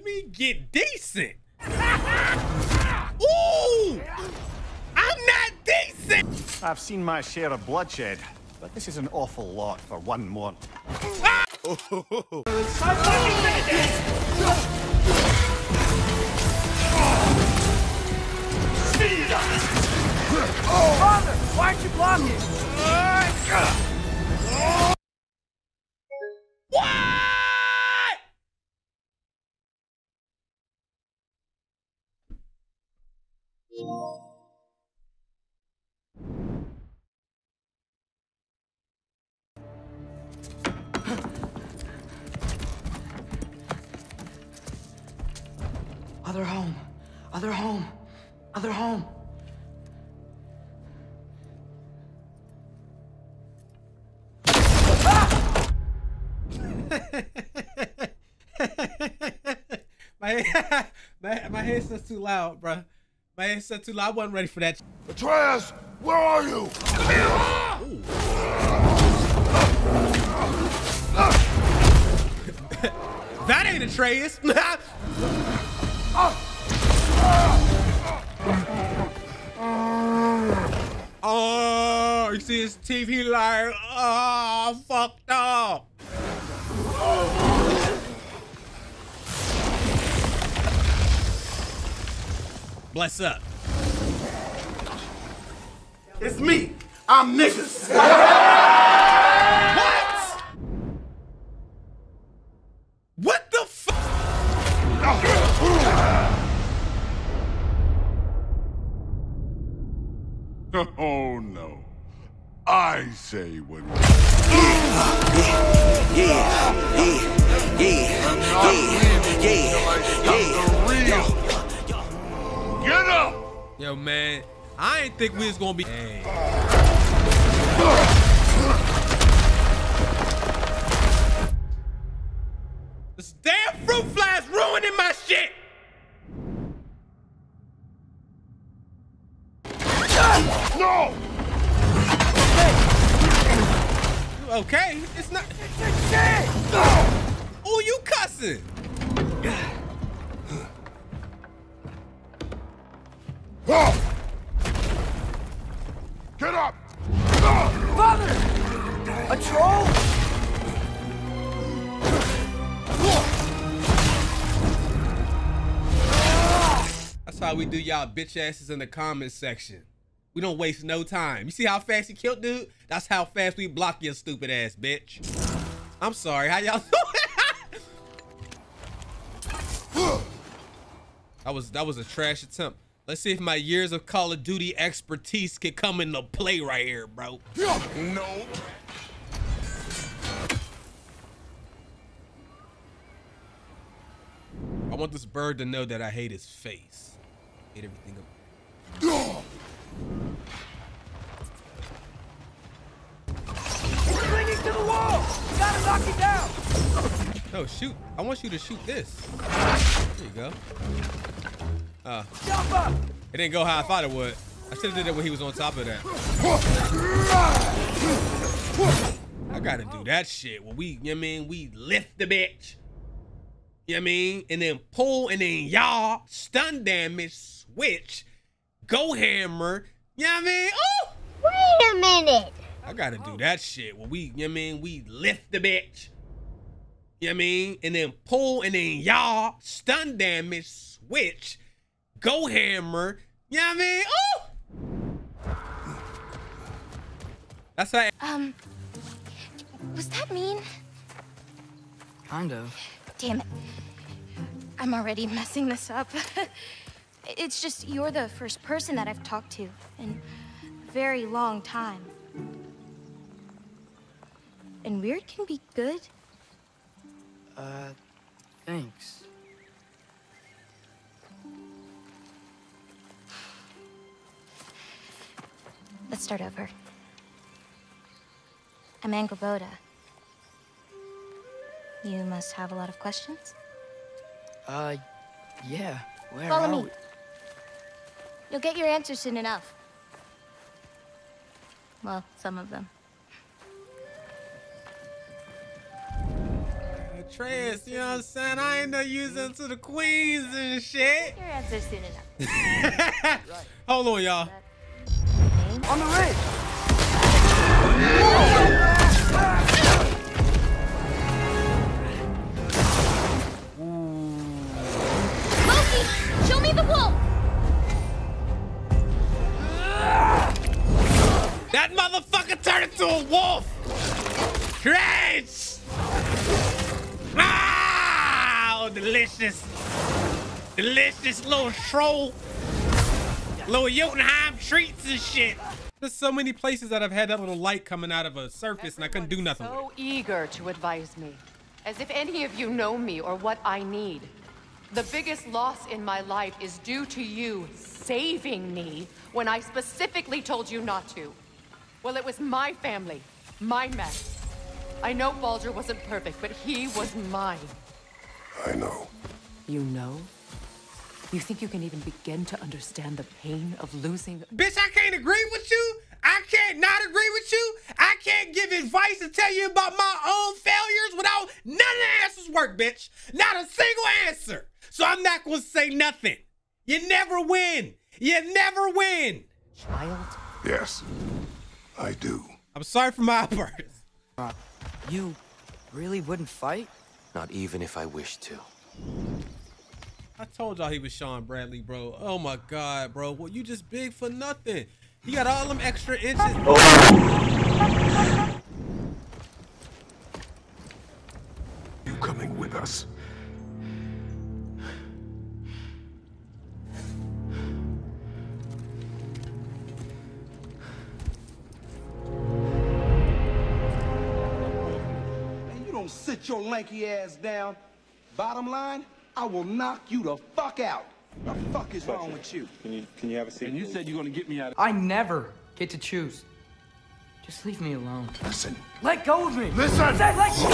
on, let me get decent. Ooh! I'm not decent! I've seen my share of bloodshed, but this is an awful lot for one more. Ah! Father, why aren't you blocking? Other home. Other home. Other home. my, my, my headset's too loud, bro. My headset's too loud. I wasn't ready for that. Atreus, where are you? That ain't Atreus. oh, you see his teeth? He like, oh, ah, fucked up. Bless up. It's me. I'm niggas. I ain't think we was gonna be. Hey. This damn fruit fly's ruining my shit. No! Okay, it's not. Oh, you cussing? Oh! We do y'all bitch asses in the comments section. We don't waste no time. You see how fast he killed dude? That's how fast we block your stupid ass bitch. I'm sorry. How y'all doing? that was that was a trash attempt. Let's see if my years of Call of Duty expertise can come into play right here, bro. No. I want this bird to know that I hate his face. Hate everything up. Clinging to the wall! You gotta knock it down! No, shoot. I want you to shoot this. There you go. Uh, Jump up! it didn't go how I thought it would. I should have did it when he was on top of that. I gotta do that shit when we, you know what I mean, we lift the bitch. You know what I mean? And then pull and then y'all stun damage, switch, go hammer. You know what I mean? Oh! Wait a minute. I gotta do that shit when we, you know what I mean, we lift the bitch. You know what I mean? And then pull and then y'all stun damage, switch, go hammer. You know what I mean? Oh! That's how Um, was that mean? Kind of. Damn it. I'm already messing this up. it's just you're the first person that I've talked to in a very long time. And weird can be good. Uh, thanks. Let's start over. I'm Angrboda. You must have a lot of questions? Uh, yeah. Where Follow are me. we? You'll get your answers soon enough. Well, some of them. Trans, you know what I'm saying? I ain't no using to the queens and shit. Your answer's soon enough. Hold on, y'all. On the ridge! Delicious little troll. Little Jotunheim treats and shit. There's so many places that I've had that little light coming out of a surface and I couldn't do nothing with it. So eager to advise me, as if any of you know me or what I need. The biggest loss in my life is due to you saving me when I specifically told you not to. Well, it was my family, my mess. I know Baldur wasn't perfect, but he was mine. I know. You know? You think you can even begin to understand the pain of losing Bitch, I can't agree with you. I can't not agree with you. I can't give advice and tell you about my own failures without none of the answers work, bitch. Not a single answer. So I'm not gonna say nothing. You never win. You never win. child? Yes, I do. I'm sorry for my outbursts. Uh, you really wouldn't fight? Not even if I wished to. I told y'all he was Shawn Bradley, bro. Oh my god, bro. Well, you just big for nothing. He got all them extra inches. Oh. You coming with us? Man, you don't sit your lanky ass down. Bottom line, I will knock you the fuck out. The fuck is wrong with you? Can you can you have a seat? And you said you're gonna get me out of I never get to choose. Just leave me alone. Listen. Let go of me! Listen! I said let go!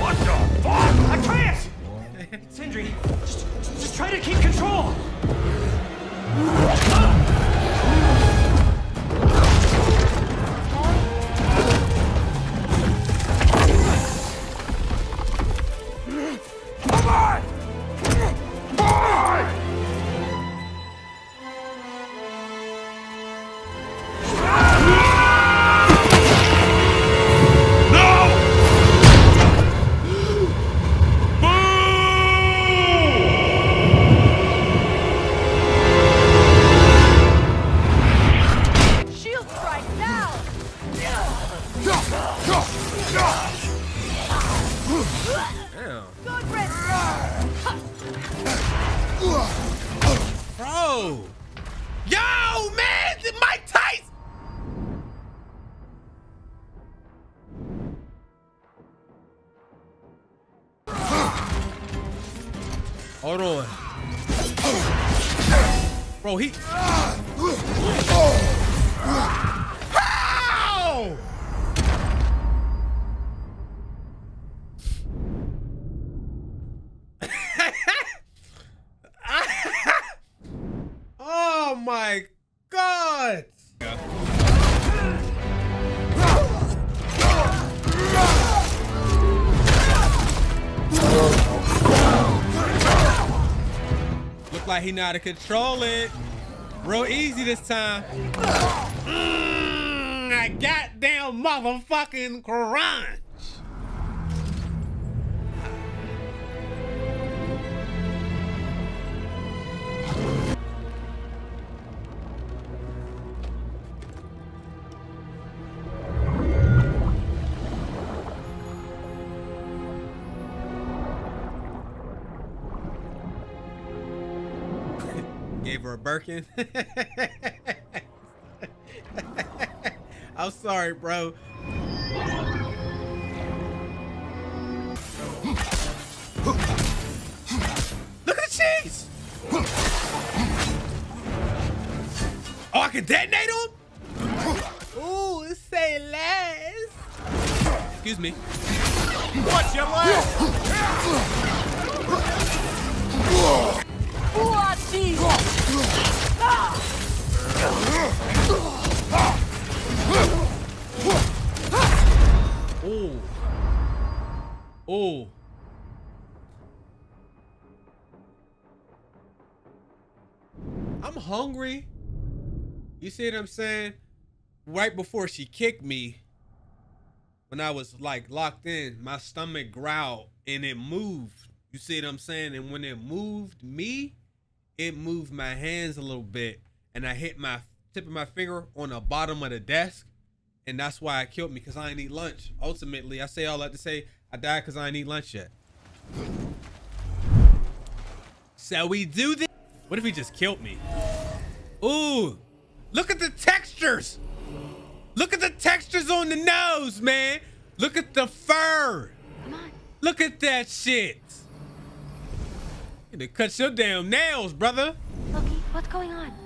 What the fuck? I can't! Sindri, just, just try to keep control! Bro, he. How? Oh my god! Look like he how to control it. Real easy this time. Mm, I goddamn motherfucking crunch. Birkin. I'm sorry, bro. Look at the cheese! Oh, I can detonate him? Ooh, say less. Excuse me. Watch your Oh. Oh. I'm hungry. You see what I'm saying? Right before she kicked me, when I was like locked in, my stomach growled and it moved. You see what I'm saying? And when it moved me, it moved my hands a little bit and I hit my tip of my finger on the bottom of the desk, and that's why it killed me because I didn't eat lunch. Ultimately, I say all that to say I died because I didn't eat lunch yet. So we do this. What if he just killed me? Ooh, look at the textures. Look at the textures on the nose, man. Look at the fur. Come on. Look at that shit. You to cut your damn nails, brother. Loki, what's going on?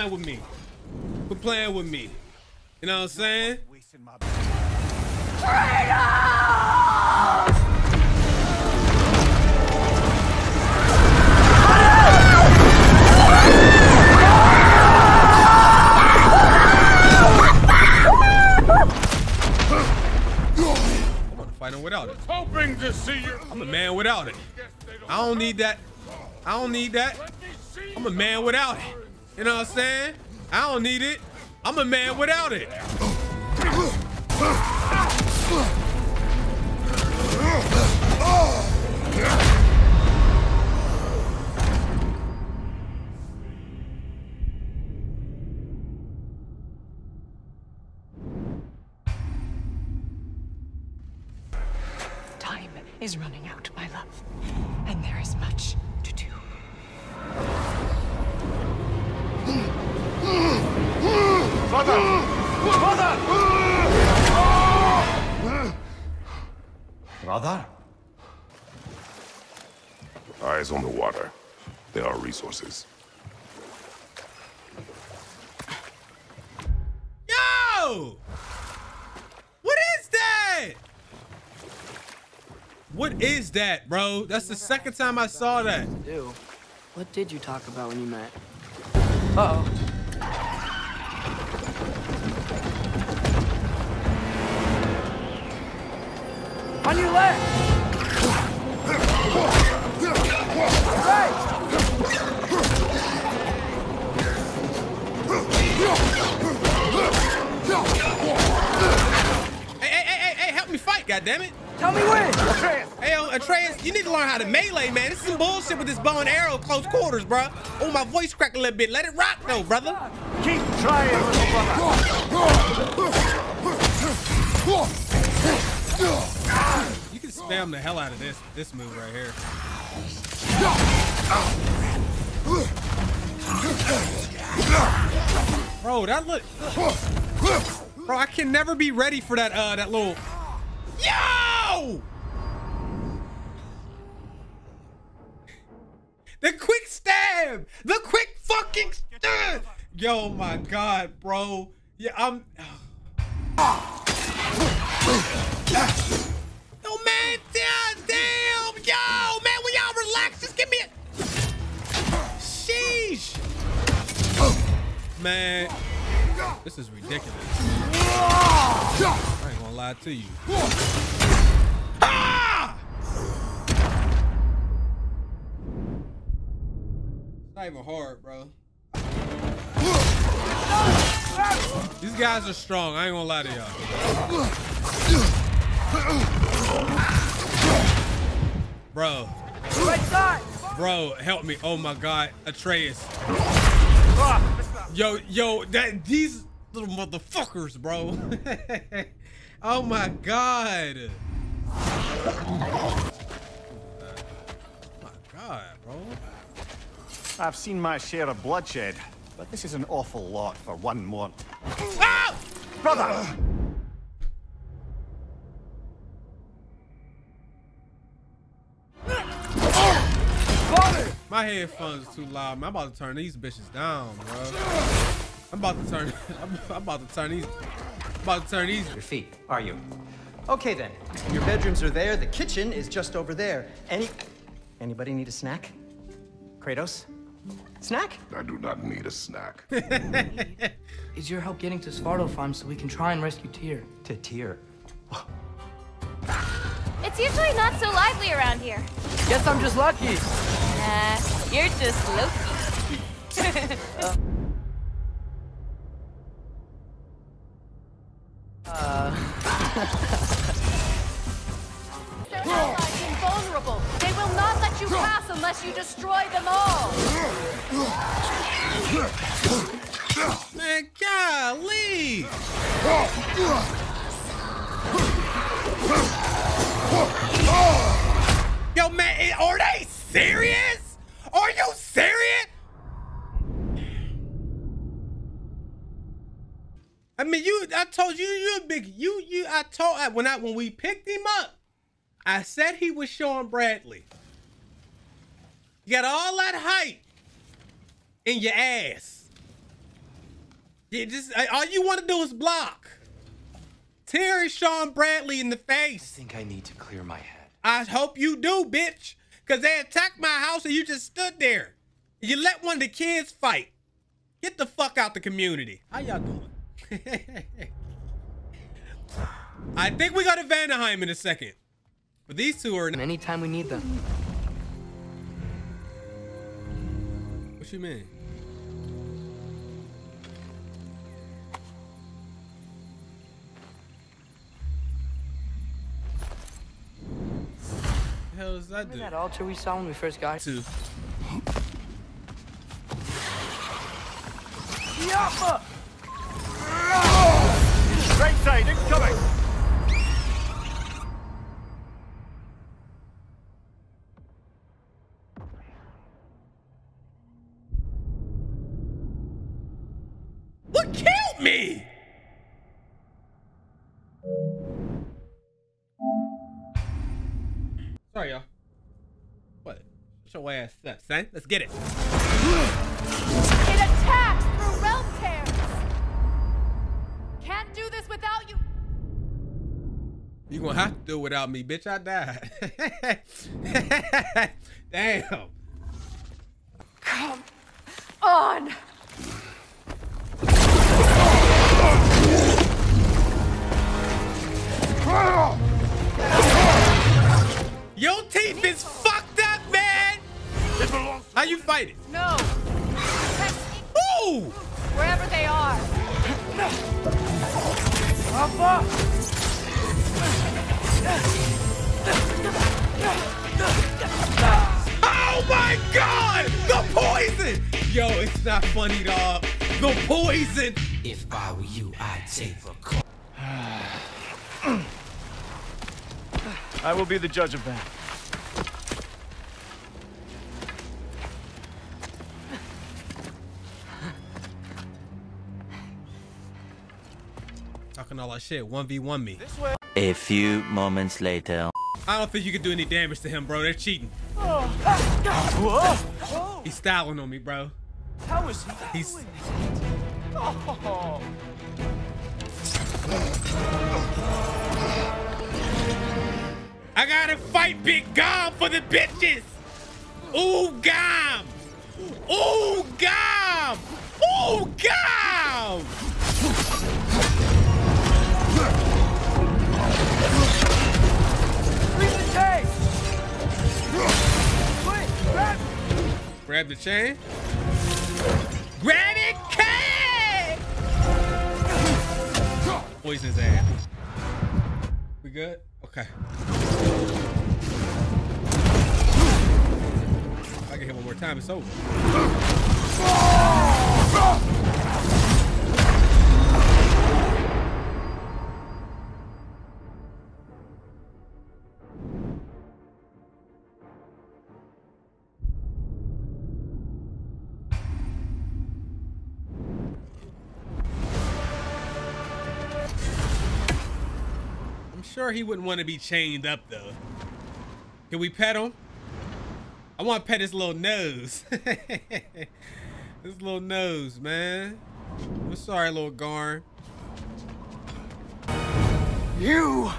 playing with me. Quit playing with me. You know what I'm saying? Wasting my I'm gonna fight him without it. Hoping to see you. I'm a man without it. I don't need that. I don't need that. I'm a man without it. You know what I'm saying? I don't need it. I'm a man without it. Time is running brother. Eyes on the water. There are resources. Yo! What is that? What is that, bro? That's the second time I saw that. What did you talk about when you met? Uh oh. On your left! Right! Hey, hey, hey, hey, hey, help me fight, goddammit. Tell me when! Hey, yo, Atreus, you need to learn how to melee, man. This is some bullshit with this bow and arrow close quarters, bro. Oh, my voice cracked a little bit. Let it rock, though, brother. Keep trying, little spam the hell out of this this move right here. Bro, that look. Bro, I can never be ready for that uh that little. Yo! The quick stab! The quick fucking stab! Yo, my god, bro. Yeah, I'm. Yo, man, damn, damn, yo, man, will y'all relax? Just give me a. Sheesh. Man, this is ridiculous. I ain't gonna lie to you. Ah! Not even hard, bro. These guys are strong. I ain't gonna lie to y'all. Bro. Bro, help me. Oh my god. Atreus. Yo, yo, that these little motherfuckers, bro. oh my god. my god, bro. I've seen my share of bloodshed, but this is an awful lot for one more. Ah! Brother! My headphones too loud. Man, I'm about to turn these bitches down, bro. I'm about to turn. I'm, I'm about to turn these. I'm about to turn these. Your feet, are you? Okay then. Your bedrooms are there. The kitchen is just over there. Any, anybody need a snack? Kratos, snack? I do not need a snack. Is your help getting to Svartalfheim so we can try and rescue Tyr? To Tyr. It's usually not so lively around here. Guess I'm just lucky. Nah, you're just Loki. Their allies invulnerable. They will not let you pass unless you destroy them all. Man, golly. Yo, man, are they serious? Are you serious? I mean, you. I told you, you're a big. You, you. I told I- when I when we picked him up, I said he was Shawn Bradley. You got all that height in your ass. You just all you want to do is block. Terry Shawn Bradley in the face. I think I need to clear my head. I hope you do, bitch. Cause they attacked my house and you just stood there. You let one of the kids fight. Get the fuck out the community. How y'all doing? I think we got to Vanaheim in a second. But these two are. Anytime we need them. What you mean? Hell does that do? that altar we saw when we first got Two. Yappa! Your ass up, son. Let's get it. It attacks through realm tears. Can't do this without you. You gonna have to do it without me, bitch. I died. Damn. Come on. You, I'd the call. I will be the judge of that. Talking all that shit. 1v1 me. A few moments later. I don't think you can do any damage to him, bro. They're cheating. Whoa! He's styling on me, bro. How is he He's? Oh. I gotta fight Big Gom for the bitches! Ooh, Gom! Ooh, Gom! Ooh, Gom! Leave the tank! Quick, grab Grab the chain. Grab Poison his ass. We good? Okay. If I get hit one more time, it's over. Sure he wouldn't want to be chained up though. Can we pet him? I want to pet his little nose. his little nose, man. I'm sorry, little Garm. You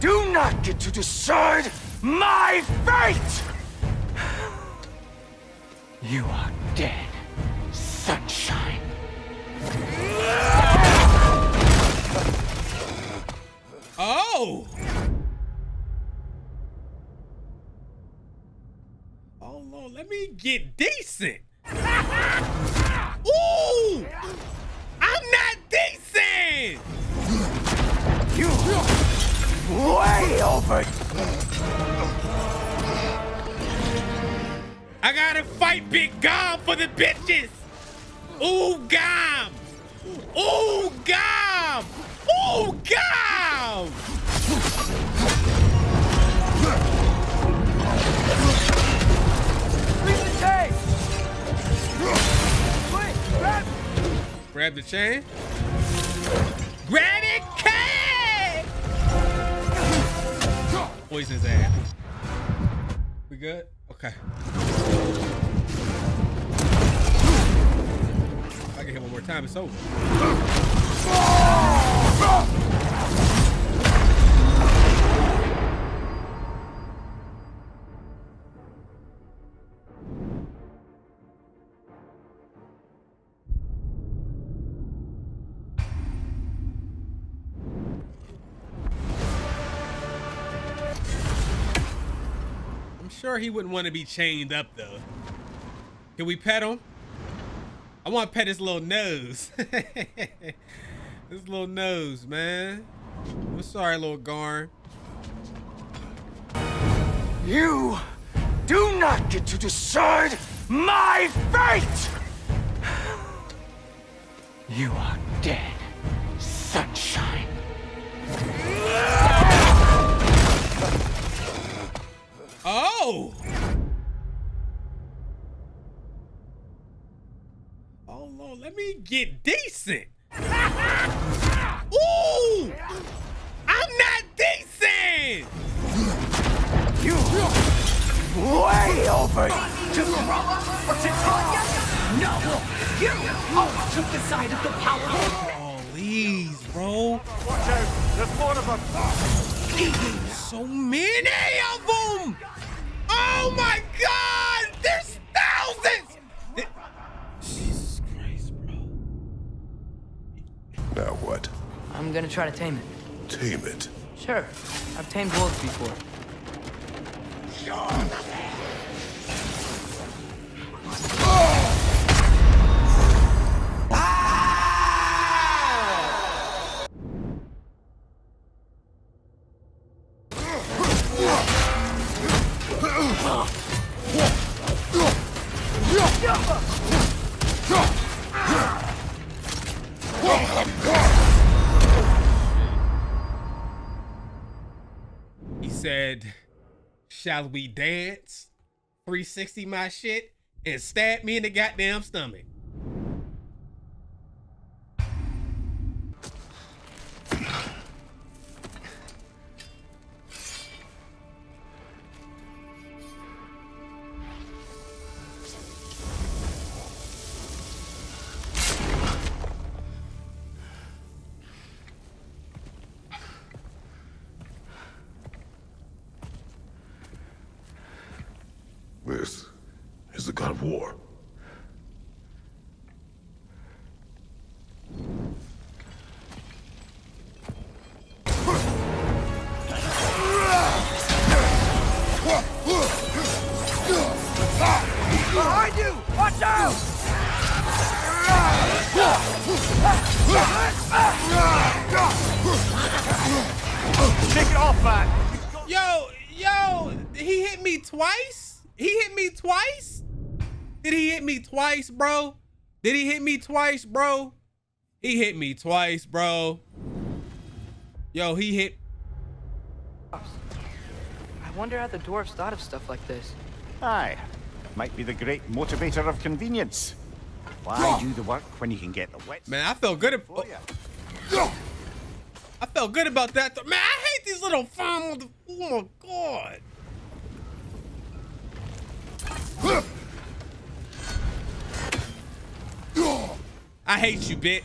do not get to decide my fate! You are dead, sunshine. Oh! Oh Lord, let me get decent. Ooh! I'm not decent! You way over. I gotta fight Big Gom for the bitches! Ooh, Gom! Ooh, Gom! Ooh, God! Leave the chain! Quick, grab Grab the chain. Grab it, K! Poison his ass. We good? Okay. I get hit one more time, it's over. I'm sure he wouldn't want to be chained up though. Can we pet him? I want to pet his little nose. his little nose, man. I'm sorry, little Garm. You do not get to decide my fate! You are dead, sunshine. Oh! Oh Lord, let me get decent. Ooh! I'm not decent! You way over. To Corolla or to? No! You always took the side of the powerful. Oh, please, bro. Watch out! There's more of them! So many of them! Oh my god! I'm gonna try to tame it. Tame it. Sure. I've tamed wolves before. He ah! Said, Shall we dance? 360 my shit and stab me in the goddamn stomach. You! Take it off, man. Yo, yo, he hit me twice? He hit me twice? Did he hit me twice, bro? Did he hit me twice, bro? He hit me twice, bro. Yo, he hit. I wonder how the dwarves thought of stuff like this. Aye. Might be the great motivator of convenience. Why do the work when you can get the wet? Man, I felt good. About, I felt good about that. Man, I hate these little farm. Oh my god. I hate you, bitch.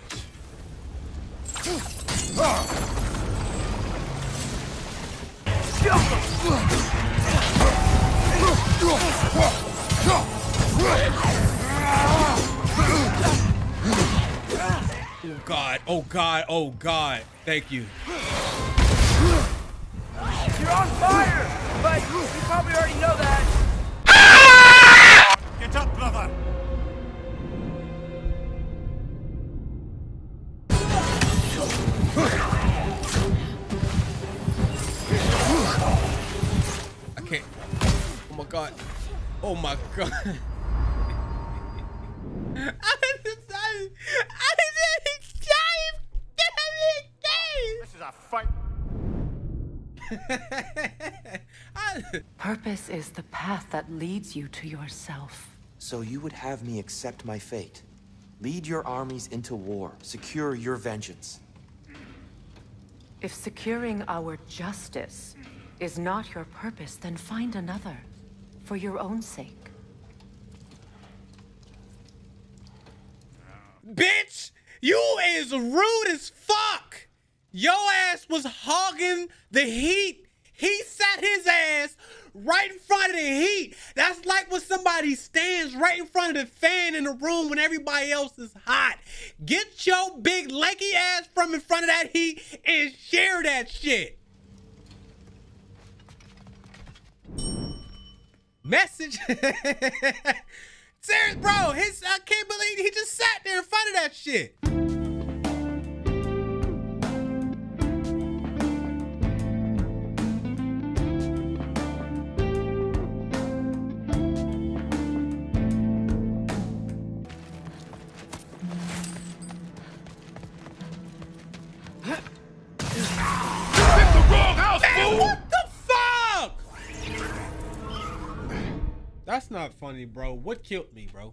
Oh God, oh God, oh God. Thank you. You're on fire! But you probably already know that. Get up, brother. Oh my God. I just, I, I just, This is a fight. Purpose is the path that leads you to yourself. So you would have me accept my fate. Lead your armies into war. Secure your vengeance. If securing our justice is not your purpose, then find another. For your own sake. Bitch, you is rude as fuck. Yo ass was hogging the heat. He sat his ass right in front of the heat. That's like when somebody stands right in front of the fan in the room when everybody else is hot. Get your big lanky ass from in front of that heat and share that shit. Message. Serious, bro. His I can't believe he just sat there in front of that shit. Funny, bro. What killed me, bro?